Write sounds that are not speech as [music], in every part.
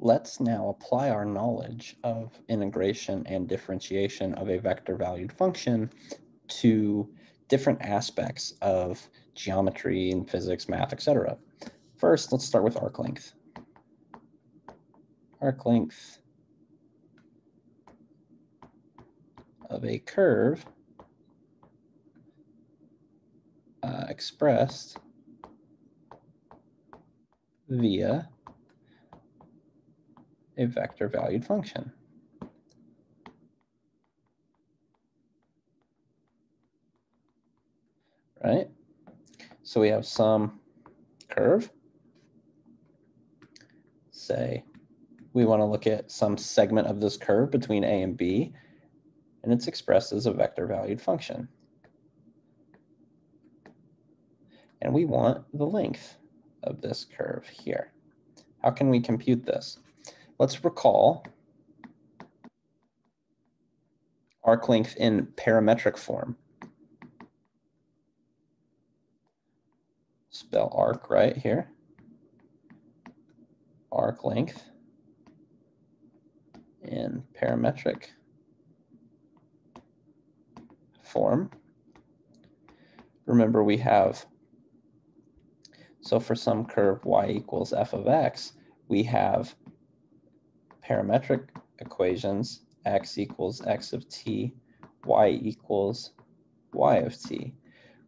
Let's now apply our knowledge of integration and differentiation of a vector valued function to different aspects of geometry and physics, math, etc. First, let's start with arc length. Arc length of a curve uh, expressed via a vector valued function. Right? So we have some curve. Say we want to look at some segment of this curve between A and B, and it's expressed as a vector valued function. And we want the length of this curve here. How can we compute this? Let's recall arc length in parametric form. Spell arc right here. Arc length in parametric form. Remember we have, so for some curve y equals f of x, we have parametric equations, x equals x of t, y equals y of t.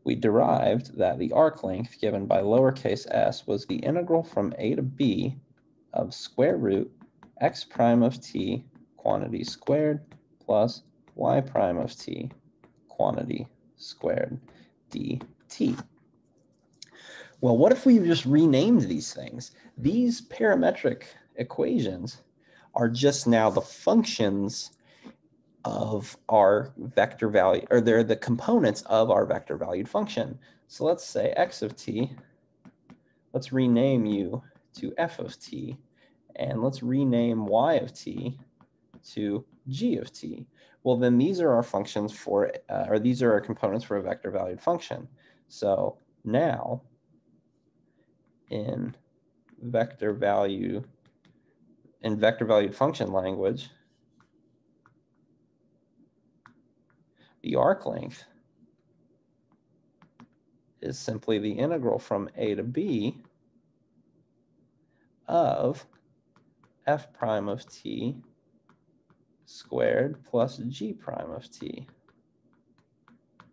We derived that the arc length given by lowercase s was the integral from a to b of square root x prime of t quantity squared plus y prime of t quantity squared dt. Well, what if we just renamed these things? These parametric equations are just now the functions of our vector value, or they're the components of our vector valued function. So let's say x of t, let's rename u to f of t, and let's rename y of t to g of t. Well, then these are our functions for, uh, or these are our components for a vector valued function. So now in vector value in vector valued function language, the arc length is simply the integral from a to b of f prime of t squared plus g prime of t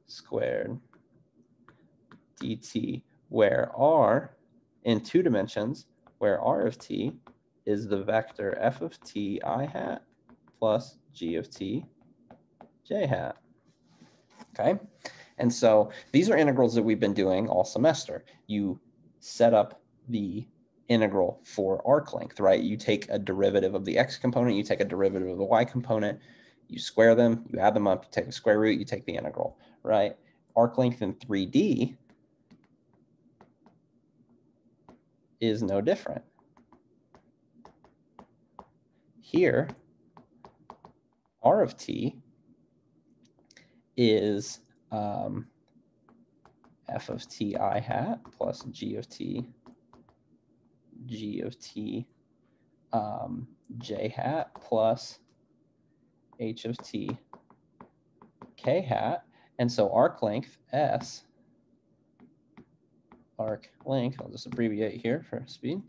squared dt, where r in two dimensions, where r of t is the vector f of t i hat plus g of t j hat. Okay, and so these are integrals that we've been doing all semester. You set up the integral for arc length, right? You take a derivative of the x component, you take a derivative of the y component, you square them, you add them up, you take the square root, you take the integral, right? Arc length in 3D is no different. Here, r of t is um, f of t i hat plus g of t g of t um, j hat plus h of t k hat. And so arc length s, arc length, I'll just abbreviate here for speed,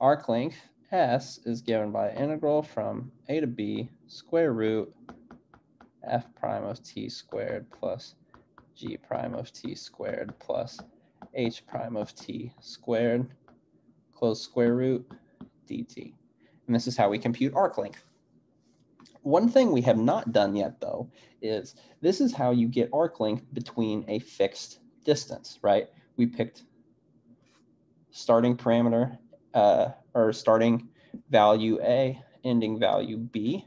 arc length s is given by integral from a to b square root f prime of t squared plus g prime of t squared plus h prime of t squared close square root dt. And this is how we compute arc length. One thing we have not done yet, though, is this is how you get arc length between a fixed distance, right? We picked starting parameter uh, or starting value A, ending value B.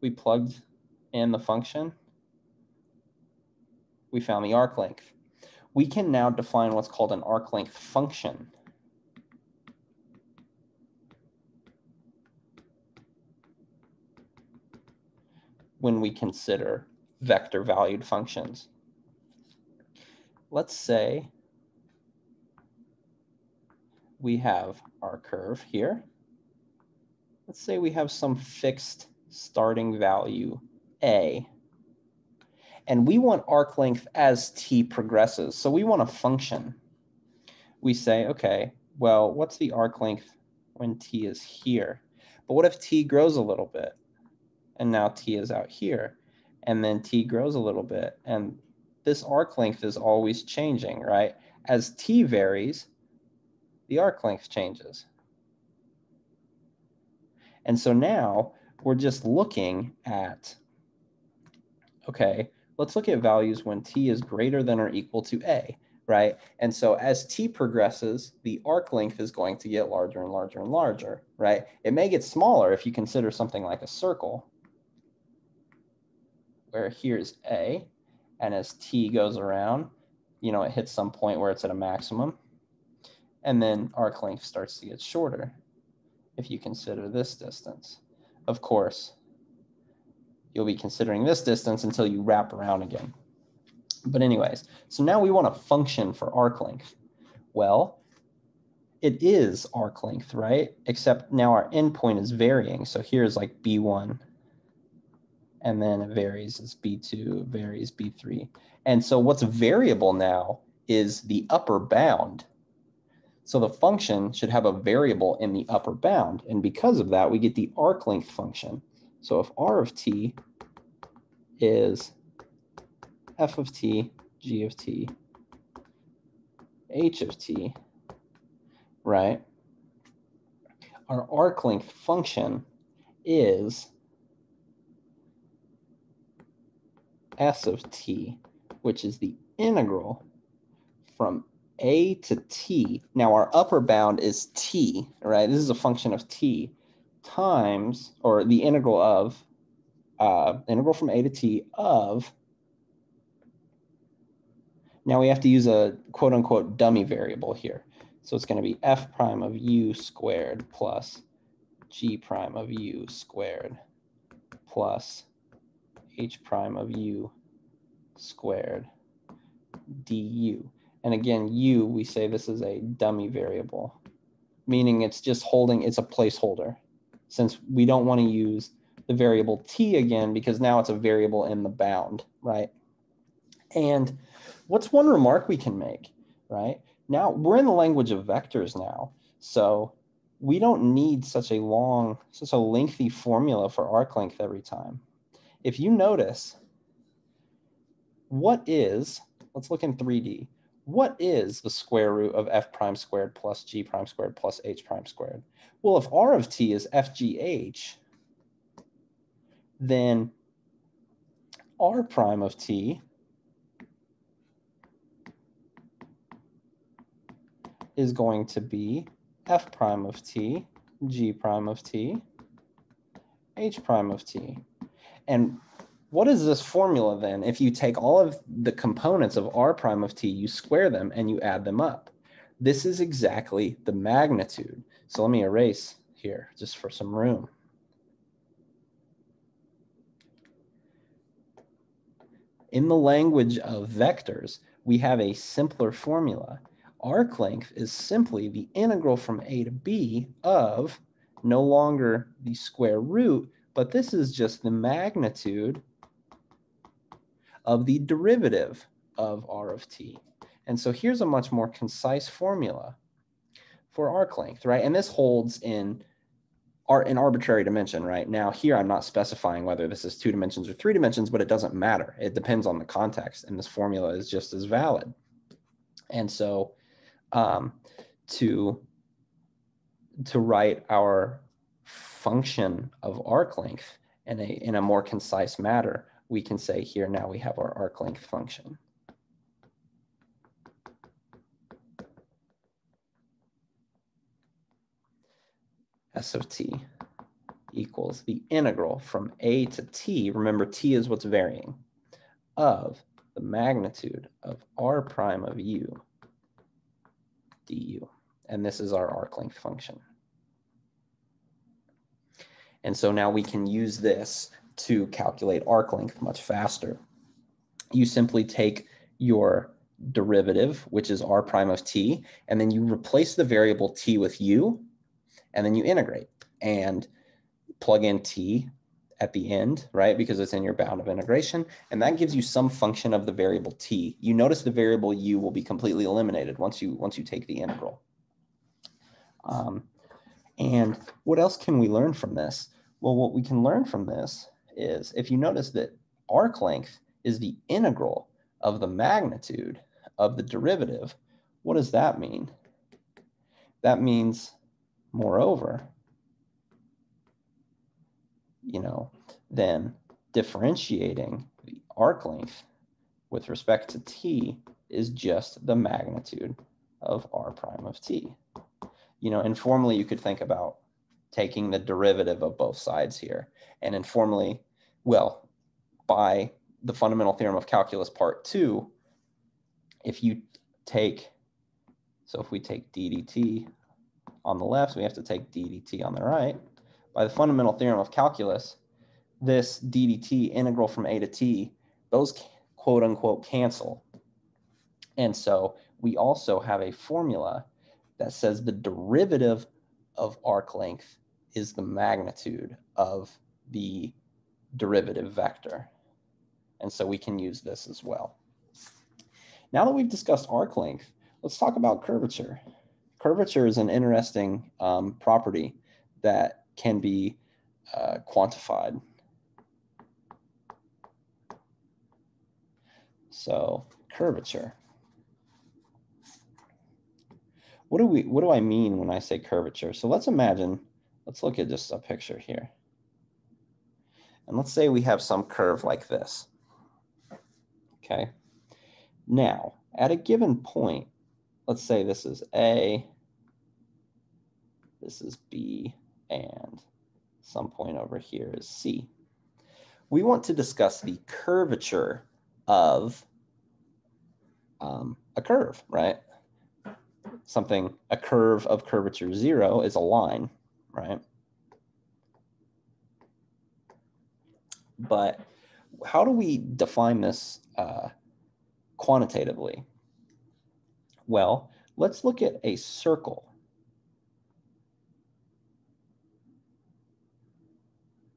We plugged in the function. We found the arc length. We can now define what's called an arc length function. when we consider vector valued functions. Let's say we have our curve here. let's say we have some fixed starting value a, and we want arc length as t progresses. So we want a function. We say, okay, well, what's the arc length when t is here? But what if t grows a little bit? And now t is out here. And then t grows a little bit. And this arc length is always changing, right? As t varies, the arc length changes. And so now we're just looking at, okay, let's look at values when t is greater than or equal to a, right? And so as t progresses, the arc length is going to get larger and larger and larger, right? It may get smaller if you consider something like a circle, where here's a, and as t goes around, you know, it hits some point where it's at a maximum, and then arc length starts to get shorter if you consider this distance. Of course, you'll be considering this distance until you wrap around again. But anyways, so now we want a function for arc length. Well, it is arc length, right? Except now our endpoint is varying. So here's like B1, and then it varies as B2, varies B3. And so what's variable now is the upper bound. So the function should have a variable in the upper bound. And because of that, we get the arc length function. So if r of t is f of t, g of t, h of t, right? Our arc length function is s of t, which is the integral from a to t. Now our upper bound is t, right? This is a function of t times, or the integral of, uh, integral from a to t of, now we have to use a quote unquote dummy variable here. So it's going to be f prime of u squared plus g prime of u squared plus h prime of u squared du. And again, u, we say this is a dummy variable, meaning it's just holding, it's a placeholder, since we don't want to use the variable t again, because now it's a variable in the bound, right? And what's one remark we can make, right? Now, we're in the language of vectors now, so we don't need such a long, such a lengthy formula for arc length every time. If you notice, what is, let's look in 3D, what is the square root of f prime squared plus g prime squared plus h prime squared? Well, if r of t is fgh, then r prime of t is going to be f prime of t, g prime of t, h prime of t. And what is this formula then? If you take all of the components of r prime of t, you square them and you add them up. This is exactly the magnitude. So let me erase here just for some room. In the language of vectors, we have a simpler formula. Arc length is simply the integral from a to b of no longer the square root, but this is just the magnitude of the derivative of r of t. And so here's a much more concise formula for arc length, right? And this holds in an arbitrary dimension, right? Now here I'm not specifying whether this is two dimensions or three dimensions, but it doesn't matter. It depends on the context and this formula is just as valid. And so um, to, to write our function of arc length in a, in a more concise matter, we can say here now we have our arc length function. S of t equals the integral from a to t, remember t is what's varying, of the magnitude of r prime of u du. And this is our arc length function. And so now we can use this to calculate arc length much faster. You simply take your derivative, which is r prime of t, and then you replace the variable t with u, and then you integrate. And plug in t at the end, right? Because it's in your bound of integration. And that gives you some function of the variable t. You notice the variable u will be completely eliminated once you, once you take the integral. Um, and what else can we learn from this? Well, what we can learn from this is if you notice that arc length is the integral of the magnitude of the derivative, what does that mean? That means, moreover, you know, then differentiating the arc length with respect to t is just the magnitude of r prime of t. You know, informally, you could think about taking the derivative of both sides here. And informally, well, by the fundamental theorem of calculus part two, if you take, so if we take ddt on the left, we have to take ddt on the right. By the fundamental theorem of calculus, this ddt integral from a to t, those quote unquote cancel. And so we also have a formula that says the derivative of arc length is the magnitude of the derivative vector. And so we can use this as well. Now that we've discussed arc length, let's talk about curvature. Curvature is an interesting um, property that can be uh, quantified. So curvature. What do we what do I mean when I say curvature? So let's imagine, let's look at just a picture here. And let's say we have some curve like this. Okay. Now, at a given point, let's say this is A, this is B, and some point over here is C. We want to discuss the curvature of um, a curve, right? Something, a curve of curvature zero is a line, right? But how do we define this uh, quantitatively? Well, let's look at a circle.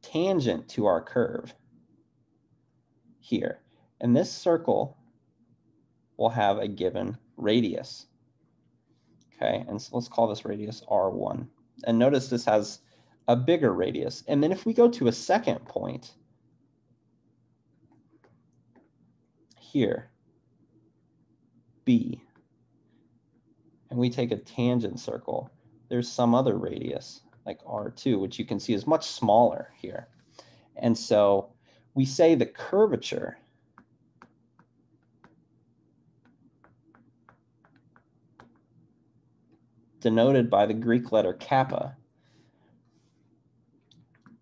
Tangent to our curve here. And this circle will have a given radius. Okay, and so let's call this radius R1. And notice this has a bigger radius. And then if we go to a second point, here, B, and we take a tangent circle, there's some other radius, like R2, which you can see is much smaller here. And so we say the curvature denoted by the Greek letter kappa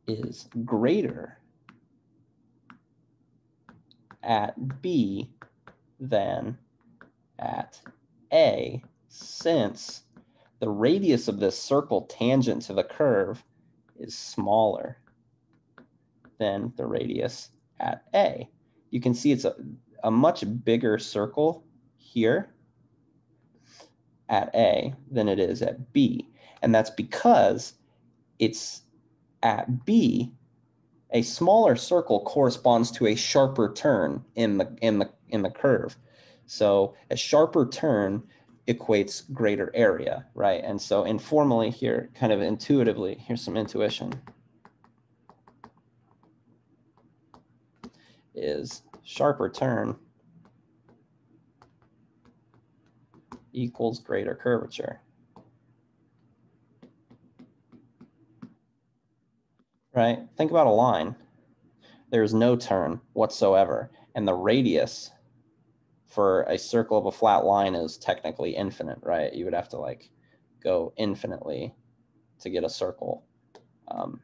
is greater at B than at A since the radius of this circle tangent to the curve is smaller than the radius at A. You can see it's a, a much bigger circle here at A than it is at B. And that's because it's at B, a smaller circle corresponds to a sharper turn in the in the in the curve. So a sharper turn equates greater area, right? And so informally here, kind of intuitively, here's some intuition. Is sharper turn equals greater curvature. Right? Think about a line. There's no turn whatsoever, and the radius for a circle of a flat line is technically infinite, right? You would have to like go infinitely to get a circle. Um,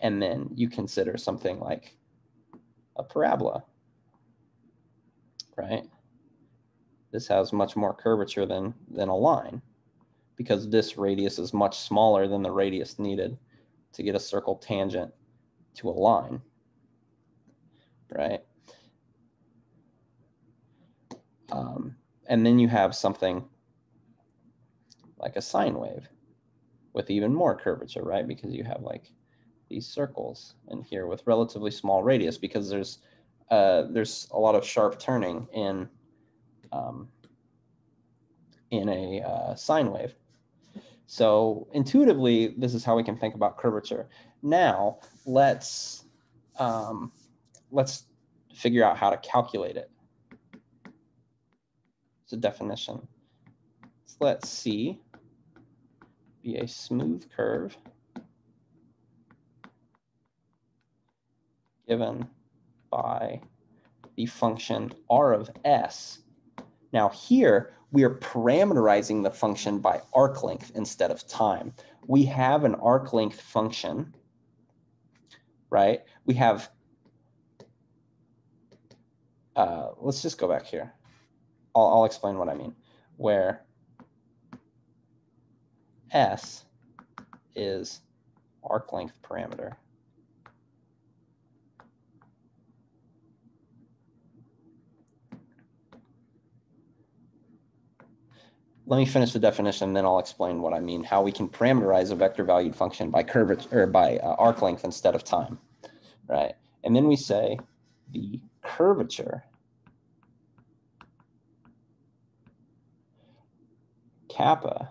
and then you consider something like a parabola, right? This has much more curvature than, than a line because this radius is much smaller than the radius needed to get a circle tangent to a line, right? Um, and then you have something like a sine wave with even more curvature, right? Because you have like these circles in here with relatively small radius because there's uh, there's a lot of sharp turning in um, in a uh, sine wave. So intuitively, this is how we can think about curvature. Now let's um, let's figure out how to calculate it. It's a definition. So let C be a smooth curve given by the function r of s. Now here, we are parameterizing the function by arc length instead of time. We have an arc length function, right? We have, uh, let's just go back here. I'll, I'll explain what I mean, where s is arc length parameter. Let me finish the definition, and then I'll explain what I mean, how we can parameterize a vector valued function by curvature or by uh, arc length instead of time, right? And then we say the curvature kappa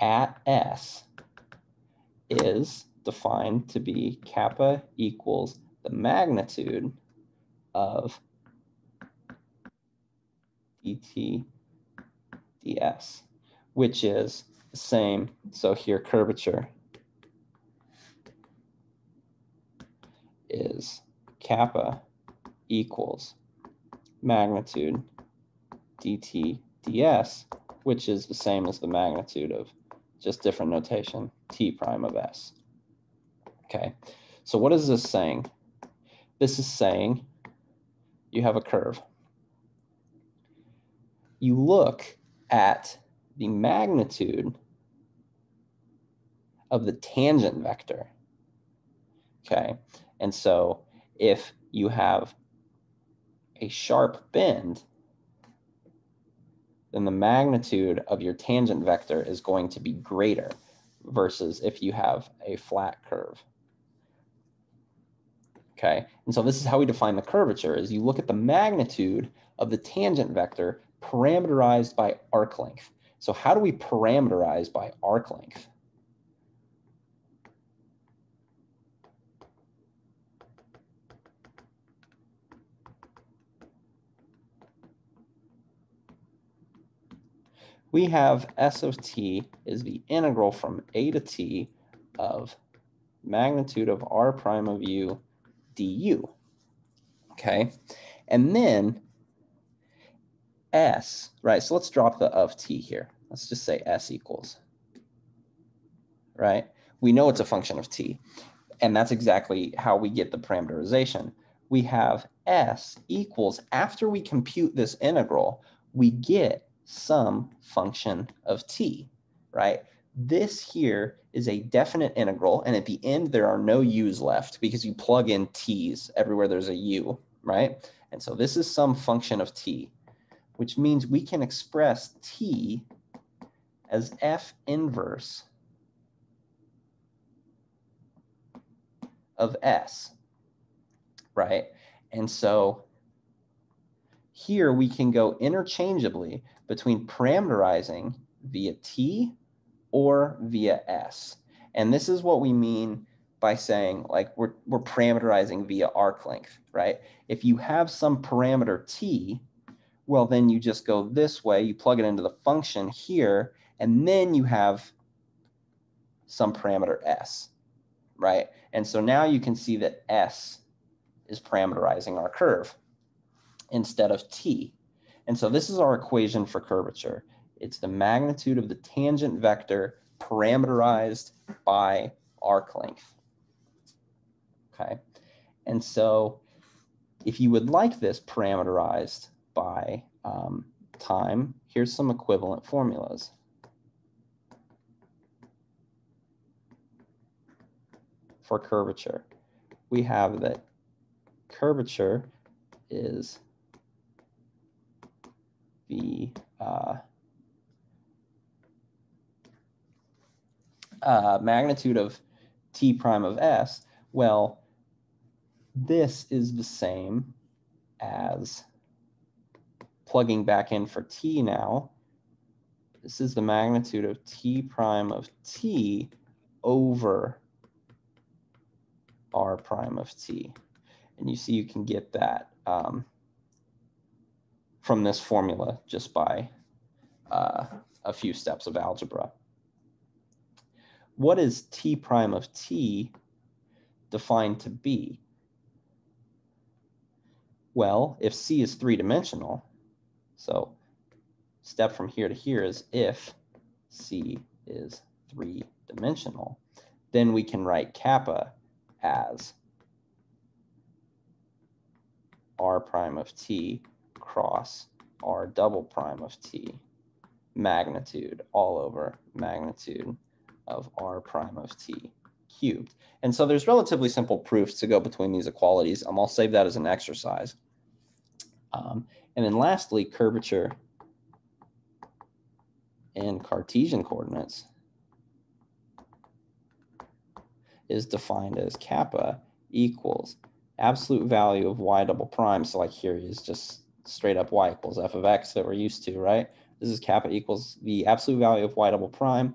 at S is defined to be kappa equals the magnitude of dt ds, which is the same. So here curvature is kappa equals magnitude dt ds, which is the same as the magnitude of just different notation, t prime of s. Okay, so what is this saying? This is saying you have a curve. You look at the magnitude of the tangent vector. Okay, and so if you have a sharp bend, then the magnitude of your tangent vector is going to be greater versus if you have a flat curve. Okay, and so this is how we define the curvature is you look at the magnitude of the tangent vector parameterized by arc length. So how do we parameterize by arc length? We have S of t is the integral from a to t of magnitude of r prime of u du. Okay, and then S, right? So let's drop the of t here. Let's just say S equals, right? We know it's a function of t, and that's exactly how we get the parameterization. We have S equals, after we compute this integral, we get some function of t, right? This here is a definite integral, and at the end, there are no u's left because you plug in t's everywhere there's a u, right? And so this is some function of t which means we can express t as f inverse of s, right? And so here we can go interchangeably between parameterizing via t or via s. And this is what we mean by saying like we're, we're parameterizing via arc length, right? If you have some parameter t, well, then you just go this way, you plug it into the function here, and then you have some parameter s, right? And so now you can see that s is parameterizing our curve instead of t. And so this is our equation for curvature. It's the magnitude of the tangent vector parameterized by arc length. Okay, and so if you would like this parameterized, by um, time, here's some equivalent formulas. For curvature, we have that curvature is the uh, uh, magnitude of t prime of s, well, this is the same as plugging back in for t now. This is the magnitude of t prime of t over r prime of t. And you see you can get that um, from this formula just by uh, a few steps of algebra. What is t prime of t defined to be? Well, if c is three-dimensional, so step from here to here is if c is three-dimensional, then we can write kappa as r prime of t cross r double prime of t magnitude all over magnitude of r prime of t cubed. And so there's relatively simple proofs to go between these equalities. Um, I'll save that as an exercise. Um, and then lastly, curvature in Cartesian coordinates is defined as kappa equals absolute value of y double prime. So like here is just straight up y equals f of x that we're used to, right? This is kappa equals the absolute value of y double prime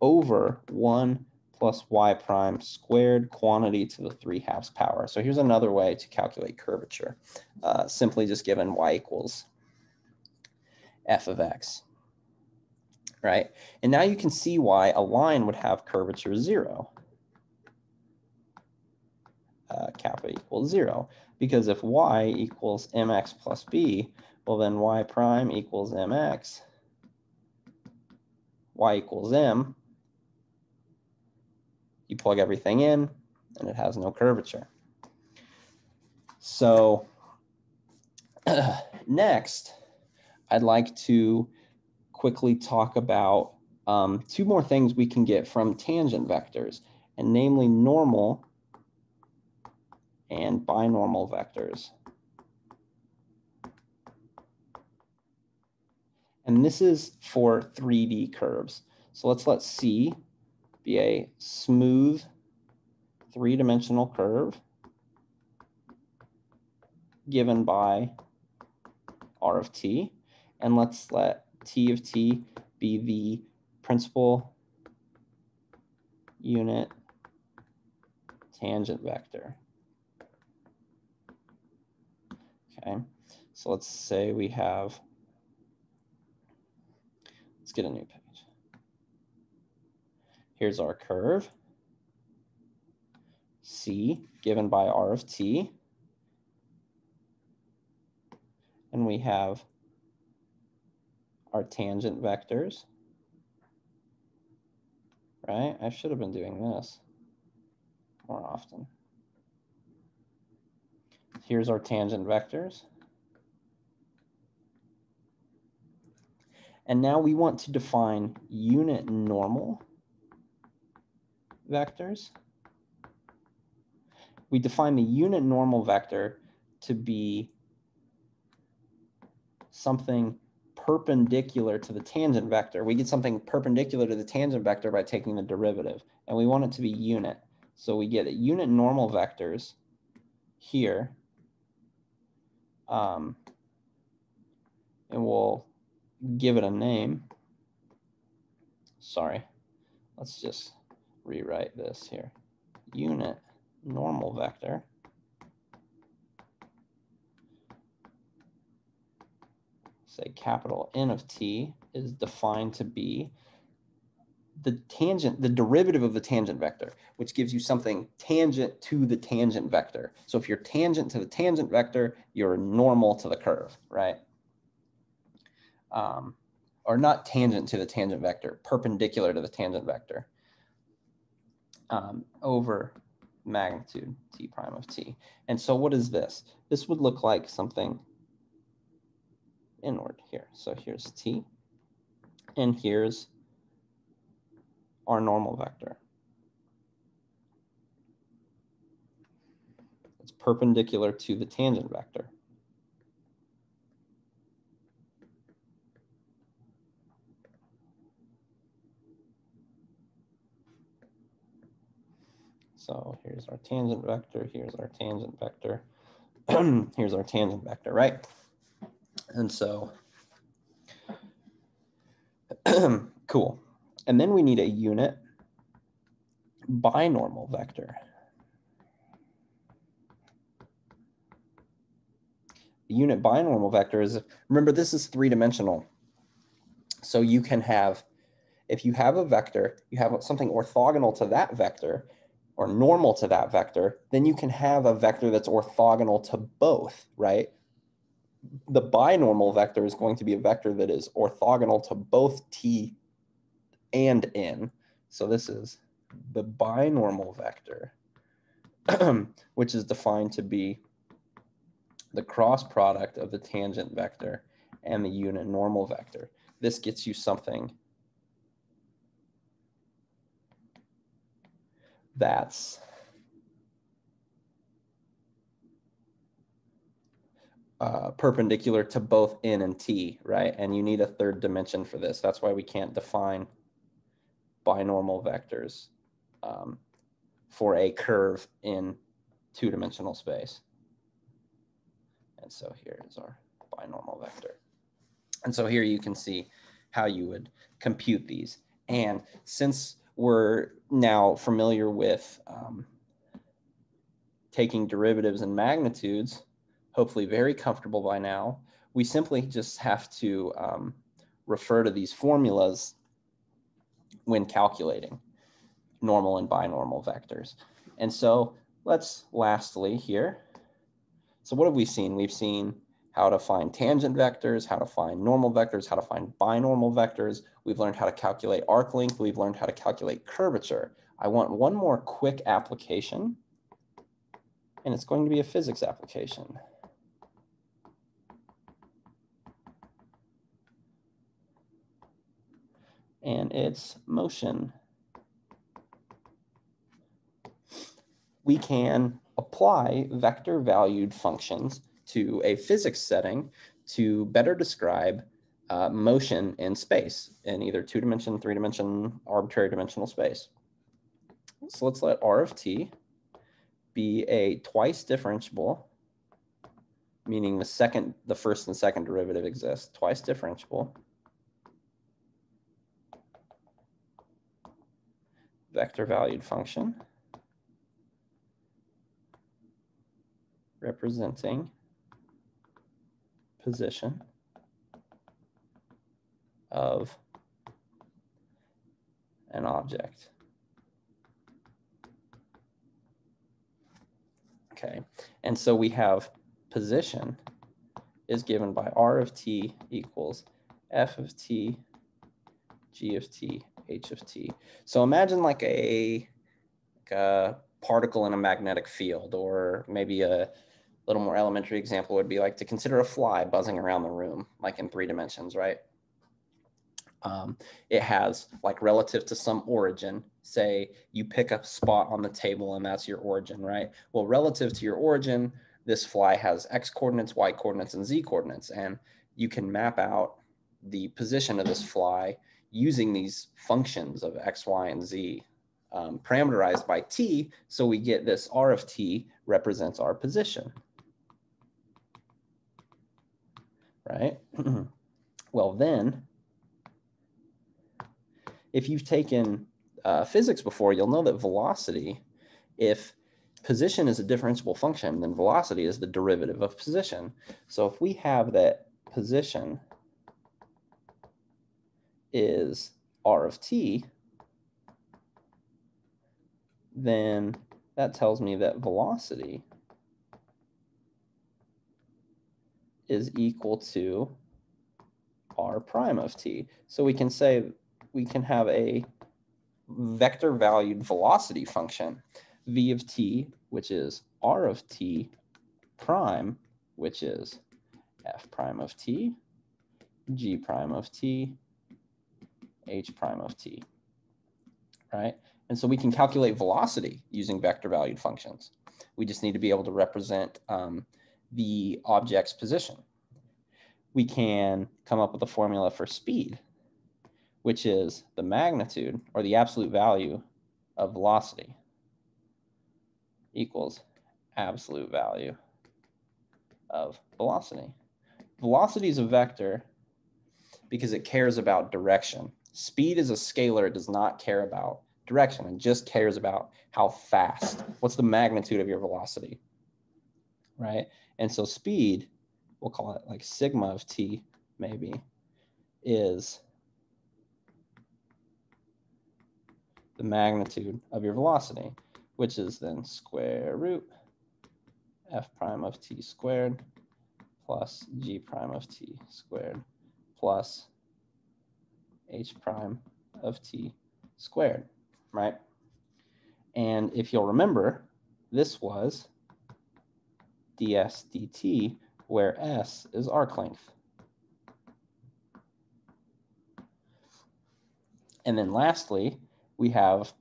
over 1 plus y prime squared quantity to the 3 halves power. So here's another way to calculate curvature, uh, simply just given y equals f of x, right? And now you can see why a line would have curvature 0 uh, kappa equals zero. Because if y equals mx plus b, well then y prime equals mx, y equals m, you plug everything in and it has no curvature. So [clears throat] next, I'd like to quickly talk about um, two more things we can get from tangent vectors, and namely normal and binormal vectors. And this is for 3D curves. So let's let C be a smooth three-dimensional curve given by R of t. And let's let T of t be the principal unit tangent vector. Okay, so let's say we have, let's get a new page. Here's our curve, C given by R of t. And we have our tangent vectors, right? I should have been doing this more often. Here's our tangent vectors. And now we want to define unit normal vectors. We define the unit normal vector to be something perpendicular to the tangent vector. We get something perpendicular to the tangent vector by taking the derivative, and we want it to be unit. So we get a unit normal vectors here um, and we'll give it a name. Sorry, let's just rewrite this here. Unit normal vector. Say capital N of t is defined to be the tangent, the derivative of the tangent vector, which gives you something tangent to the tangent vector. So if you're tangent to the tangent vector, you're normal to the curve, right? Um, or not tangent to the tangent vector, perpendicular to the tangent vector um, over magnitude t prime of t. And so what is this? This would look like something inward here. So here's t, and here's our normal vector. It's perpendicular to the tangent vector. So here's our tangent vector, here's our tangent vector, [clears throat] here's our tangent vector, right? And so, [clears throat] cool. And then we need a unit binormal vector. The unit binormal vector is, remember this is three-dimensional. So you can have, if you have a vector, you have something orthogonal to that vector or normal to that vector, then you can have a vector that's orthogonal to both, right? The binormal vector is going to be a vector that is orthogonal to both t and n. So this is the binormal vector, [clears throat] which is defined to be the cross product of the tangent vector and the unit normal vector. This gets you something that's uh, perpendicular to both n and t, right? And you need a third dimension for this. That's why we can't define binormal vectors um, for a curve in two-dimensional space. And so here is our binormal vector. And so here you can see how you would compute these. And since we're now familiar with um, taking derivatives and magnitudes, hopefully very comfortable by now, we simply just have to um, refer to these formulas when calculating normal and binormal vectors. And so let's lastly here. So what have we seen? We've seen how to find tangent vectors, how to find normal vectors, how to find binormal vectors. We've learned how to calculate arc length. We've learned how to calculate curvature. I want one more quick application, and it's going to be a physics application. And it's motion. we can apply vector valued functions to a physics setting to better describe uh, motion in space in either two dimension, three dimension, arbitrary dimensional space. So let's let R of t be a twice differentiable, meaning the second, the first and second derivative exist, twice differentiable. Vector valued function. representing position of an object. Okay, and so we have position is given by r of t equals f of t, g of t, h of t. So imagine like a, like a particle in a magnetic field or maybe a little more elementary example would be like to consider a fly buzzing around the room, like in three dimensions, right? Um, it has like relative to some origin, say you pick a spot on the table and that's your origin, right? Well, relative to your origin, this fly has X coordinates, Y coordinates, and Z coordinates. And you can map out the position of this fly using these functions of X, Y, and Z um, parameterized by T. So we get this R of T represents our position right? [clears throat] well, then, if you've taken uh, physics before, you'll know that velocity, if position is a differentiable function, then velocity is the derivative of position. So if we have that position is r of t, then that tells me that velocity is equal to r prime of t. So we can say we can have a vector valued velocity function, v of t, which is r of t prime, which is f prime of t, g prime of t, h prime of t, right? And so we can calculate velocity using vector valued functions. We just need to be able to represent um, the object's position. We can come up with a formula for speed, which is the magnitude or the absolute value of velocity. equals absolute value of velocity. Velocity is a vector because it cares about direction. Speed is a scalar, it does not care about direction, it just cares about how fast. What's the magnitude of your velocity, right? And so speed, we'll call it like sigma of t maybe, is the magnitude of your velocity, which is then square root f prime of t squared plus g prime of t squared plus h prime of t squared, right? And if you'll remember, this was ds dt, where s is arc length. And then lastly, we have,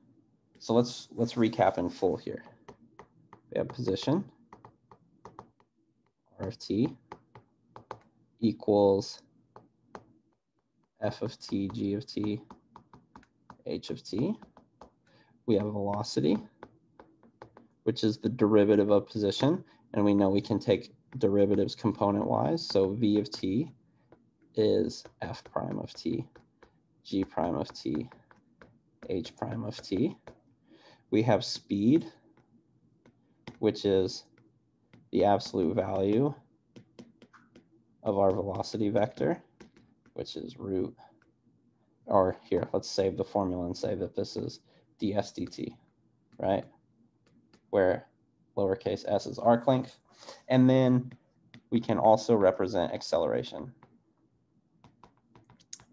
so let's let's recap in full here. We have position, r of t equals f of t, g of t, h of t. We have velocity, which is the derivative of position. And we know we can take derivatives component-wise. So v of t is f prime of t, g prime of t, h prime of t. We have speed, which is the absolute value of our velocity vector which is root, or here, let's save the formula and say that this is ds dt, right? Where lowercase s is arc length. And then we can also represent acceleration.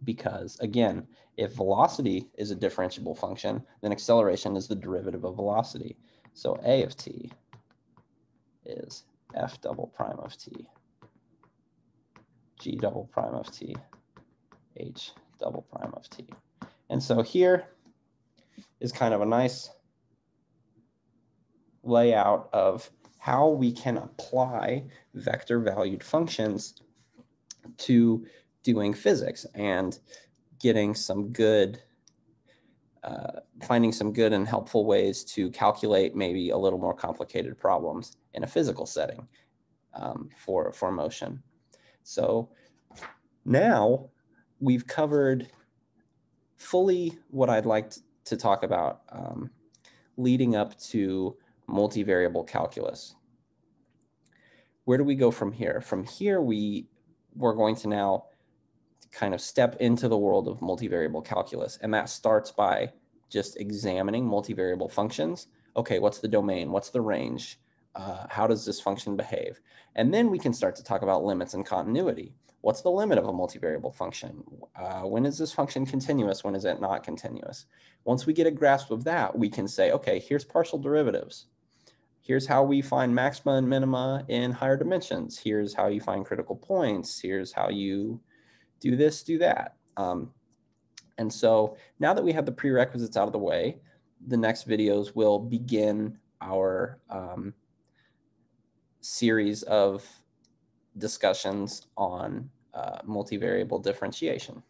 Because again, if velocity is a differentiable function, then acceleration is the derivative of velocity. So a of t is f double prime of t, g double prime of t h double prime of t. And so here is kind of a nice layout of how we can apply vector valued functions to doing physics and getting some good, uh, finding some good and helpful ways to calculate maybe a little more complicated problems in a physical setting um, for, for motion. So now we've covered fully what I'd like to talk about um, leading up to multivariable calculus. Where do we go from here? From here, we, we're going to now kind of step into the world of multivariable calculus. And that starts by just examining multivariable functions. Okay, what's the domain? What's the range? Uh, how does this function behave? And then we can start to talk about limits and continuity. What's the limit of a multivariable function? Uh, when is this function continuous? When is it not continuous? Once we get a grasp of that, we can say, okay, here's partial derivatives. Here's how we find maxima and minima in higher dimensions. Here's how you find critical points. Here's how you do this, do that. Um, and so now that we have the prerequisites out of the way, the next videos will begin our um, series of discussions on uh, multivariable differentiation.